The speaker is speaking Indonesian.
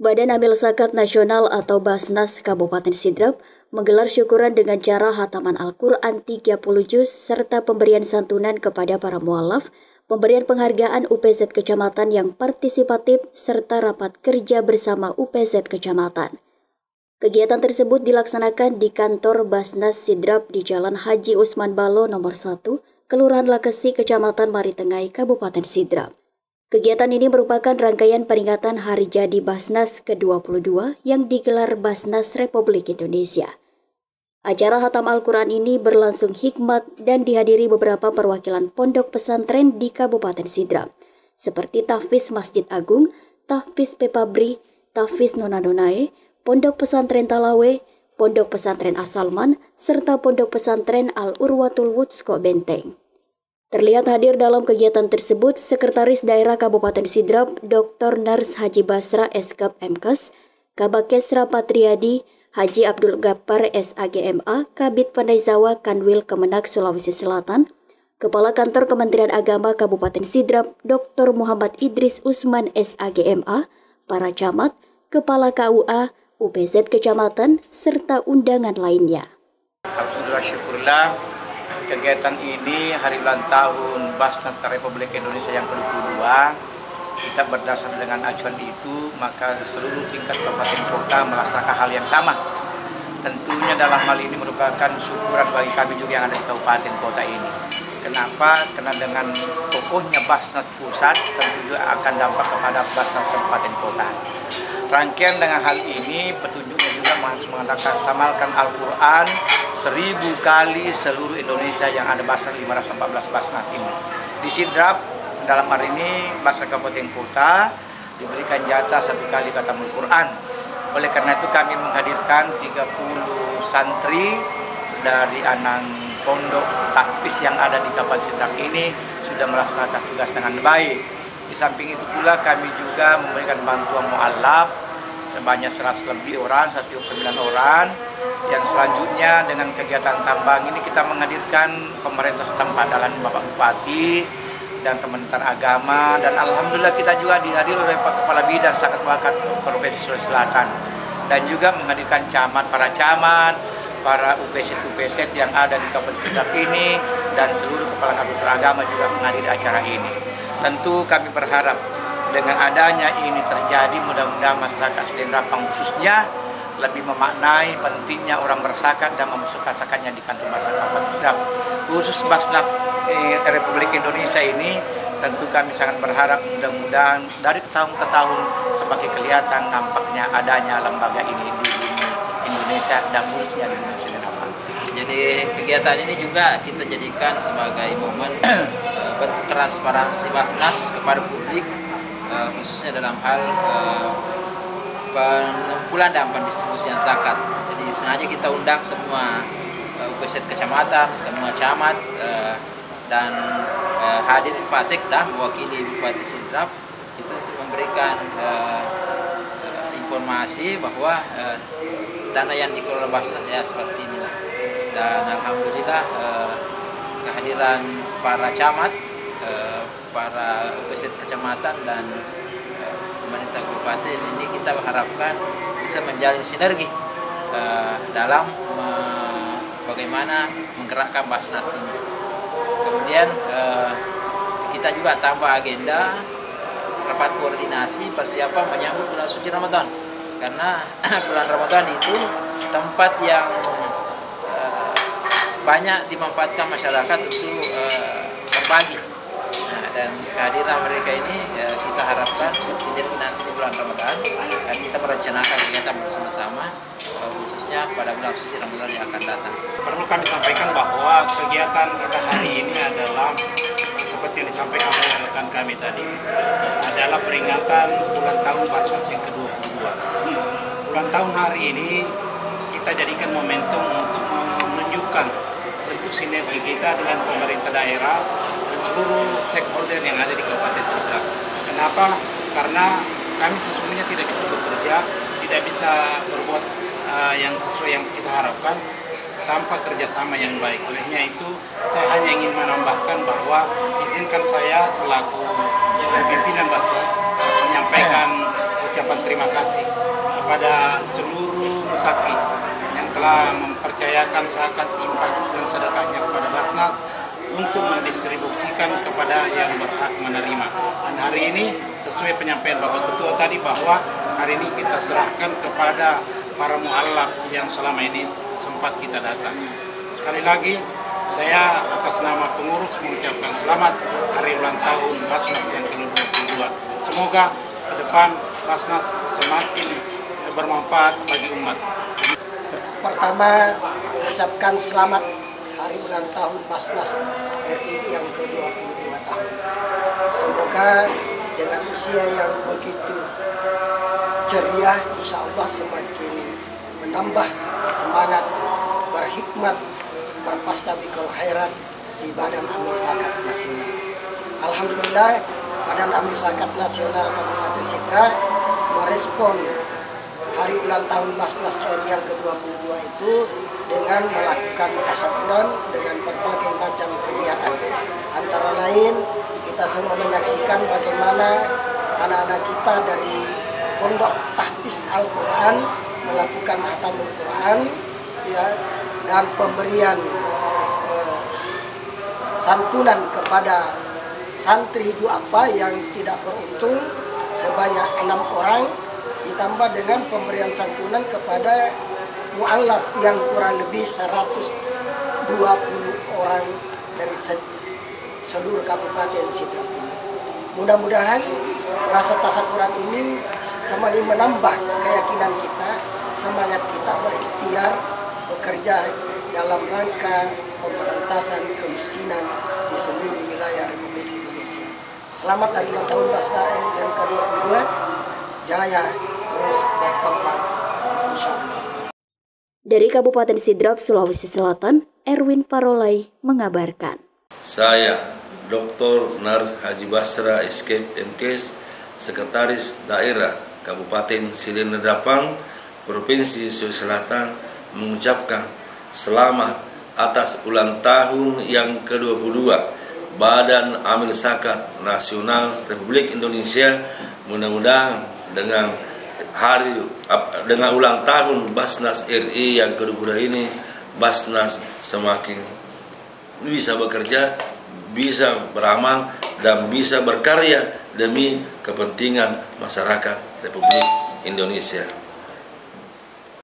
Badan Amil Zakat Nasional atau Basnas Kabupaten Sidrap menggelar syukuran dengan cara hataman Al-Quran 30 juz serta pemberian santunan kepada para mualaf, pemberian penghargaan UPZ Kecamatan yang partisipatif serta rapat kerja bersama UPZ Kecamatan. Kegiatan tersebut dilaksanakan di kantor Basnas Sidrap di Jalan Haji Usman Balo nomor 1, Kelurahan Lakesi, Kecamatan Maritengai, Kabupaten Sidrap. Kegiatan ini merupakan rangkaian peringatan Hari Jadi Basnas ke-22 yang digelar Basnas Republik Indonesia. Acara Hatam Al-Quran ini berlangsung hikmat dan dihadiri beberapa perwakilan pondok pesantren di Kabupaten Sidrap, seperti Tahfiz Masjid Agung, Tahfiz Pepabri, Tahfiz Nona Nonae, Pondok Pesantren Talawe, Pondok Pesantren Asalman, serta Pondok Pesantren Al-Urwatul Wudsko Benteng. Terlihat hadir dalam kegiatan tersebut Sekretaris Daerah Kabupaten Sidrap Dr. Nars Haji Basra Eskap MKes, Kabakesra Patriadi, Haji Abdul Gappar SAGMA, Kabit Pandaizawa Kanwil Kemenak Sulawesi Selatan, Kepala Kantor Kementerian Agama Kabupaten Sidrap Dr. Muhammad Idris Usman SAGMA, para camat, Kepala KUA, UPZ Kecamatan, serta undangan lainnya. Alhamdulillah syukurlah kegiatan ini hari ulang tahun Basnas Republik Indonesia yang ke-22 kita berdasar dengan acuan itu maka seluruh tingkat kabupaten kota melaksanakan hal yang sama. Tentunya dalam hal ini merupakan syukuran bagi kami juga yang ada di kabupaten kota ini. Kenapa? karena dengan tokohnya Basnas pusat tentu juga akan dampak kepada Basnas kabupaten kota. Rangkaian dengan hal ini petunjuknya mengadakan tamalkan Al-Quran seribu kali seluruh Indonesia yang ada Basnas 514 Basnas ini. Di Sidrap dalam hari ini Basnas Kabupaten Kota diberikan jatah satu kali kata Al-Quran. Oleh karena itu kami menghadirkan 30 santri dari Anang Pondok Takpis yang ada di Kabupaten Sidrap ini sudah melaksanakan tugas dengan baik. Di samping itu pula kami juga memberikan bantuan mu'alaf sebanyak 100 lebih orang, 129 orang. Yang selanjutnya dengan kegiatan tambang ini kita menghadirkan pemerintah setempat dalam Bapak Bupati dan teman-teman agama dan alhamdulillah kita juga dihadiri oleh Pak Kepala Bidang Sangat Bakat Provinsi Sulawesi Selatan dan juga menghadirkan camat para camat, para UPZ-UPZ yang ada di Kabupaten Sidrap ini dan seluruh kepala kantor agama juga menghadiri acara ini. Tentu kami berharap dengan adanya ini terjadi mudah-mudahan masyarakat Selen Rapang khususnya lebih memaknai pentingnya orang bersakat dan memasukkan zakatnya di kantor masyarakat Basnap. Khusus Basnap eh, Republik Indonesia ini tentu kami sangat berharap mudah-mudahan dari tahun ke tahun semakin kelihatan nampaknya adanya lembaga ini di Indonesia dan khususnya di Indonesia dan Rapang. Jadi kegiatan ini juga kita jadikan sebagai momen eh, bentuk transparansi Basnas kepada publik khususnya dalam hal uh, pengumpulan dan pendistribusian zakat. Jadi sengaja kita undang semua eh, UPZ kecamatan, semua camat uh, dan hadir Pak Sekda mewakili Bupati Sidrap itu untuk memberikan informasi bahwa dana yang dikelola Basnas ya seperti inilah. Dan alhamdulillah kehadiran para camat para UPZ kecamatan dan pemerintah kabupaten ini kita harapkan bisa menjalin sinergi uh, dalam uh, bagaimana menggerakkan Basnas ini. Kemudian uh, kita juga tambah agenda rapat koordinasi persiapan menyambut bulan suci Ramadan karena bulan Ramadan itu tempat yang uh, banyak dimanfaatkan masyarakat untuk uh, berbagi dan kehadiran mereka ini ya, kita harapkan sinergi nanti bulan Ramadan dan kita merencanakan kegiatan bersama-sama eh, khususnya pada bulan suci Ramadan yang akan datang. Perlu kami sampaikan bahwa kegiatan kita hari ini adalah seperti yang disampaikan oleh rekan kami tadi adalah peringatan ulang tahun Basmas yang ke-22. Ulang tahun hari ini kita jadikan momentum untuk menunjukkan bentuk sinergi kita dengan pemerintah daerah seluruh stakeholder yang ada di Kabupaten Sidrap. Kenapa? Karena kami sesungguhnya tidak bisa bekerja, tidak bisa berbuat uh, yang sesuai yang kita harapkan tanpa kerjasama yang baik. Olehnya itu, saya hanya ingin menambahkan bahwa izinkan saya selaku pimpinan Basras menyampaikan ucapan terima kasih kepada seluruh pesakit yang telah mempercayakan zakat, infak dan sedekahnya kepada Basnas untuk mendistribusikan kepada yang berhak menerima. Dan hari ini sesuai penyampaian Bapak Ketua tadi bahwa hari ini kita serahkan kepada para mualaf yang selama ini sempat kita datang. Sekali lagi saya atas nama pengurus mengucapkan selamat hari ulang tahun Basnas yang ke-22. Semoga ke depan Basnas semakin bermanfaat bagi umat. Pertama, ucapkan selamat ulang tahun Basnas RI yang ke-22 tahun. Semoga dengan usia yang begitu ceria, insya Allah semakin menambah semangat, berhikmat, berpastabikul khairat di Badan Amil Zakat Nasional. Alhamdulillah, Badan Amil Zakat Nasional Kabupaten Sidra merespon hari ulang tahun Basnas RI yang ke-22 itu dengan melakukan tasakuran dengan berbagai macam kegiatan. Antara lain, kita semua menyaksikan bagaimana anak-anak kita dari Pondok Tahfiz Al-Quran melakukan hatamul Quran ya, dan pemberian eh, santunan kepada santri apa yang tidak beruntung sebanyak enam orang ditambah dengan pemberian santunan kepada mu'alaf yang kurang lebih 120 orang dari seluruh kabupaten Sidrap ini. Mudah-mudahan rasa tasakuran ini semakin menambah keyakinan kita, semangat kita berikhtiar, bekerja dalam rangka pemberantasan kemiskinan di seluruh wilayah Republik Indonesia. Selamat hari ulang tahun Basnar yang ke-22, jaya Dari Kabupaten Sidrap, Sulawesi Selatan, Erwin Parolai mengabarkan. Saya, Dr. Nar Haji Basra Escape MKes, Sekretaris Daerah Kabupaten Silinedapang, Provinsi Sulawesi Selatan, mengucapkan selamat atas ulang tahun yang ke-22 Badan Amil Zakat Nasional Republik Indonesia. Mudah-mudahan dengan hari dengan ulang tahun Basnas RI yang kedua ini Basnas semakin bisa bekerja, bisa beramal dan bisa berkarya demi kepentingan masyarakat Republik Indonesia.